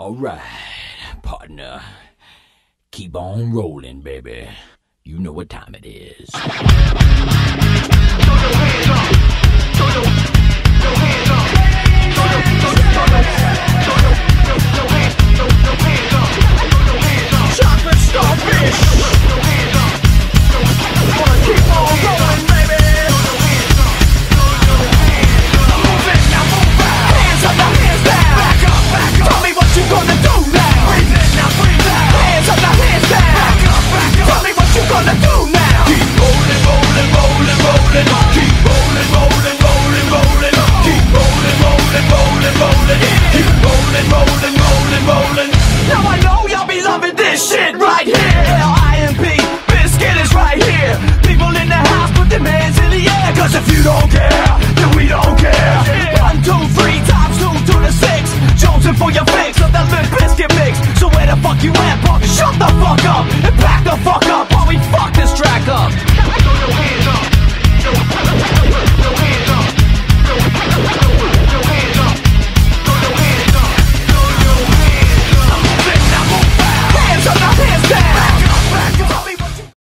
Alright, partner. Keep on rolling, baby. You know what time it is. Rolling, rolling. Now I know y'all be loving this shit right here. L-I-M-P, Bizkit is right here. People in the house, put them hands in the air. Cause if you don't care, then we don't care. One, two, three, times two to the six. Jonesing for your fix of that Limp Bizkit mix. So where the fuck you at, punk? Shut the fuck up and back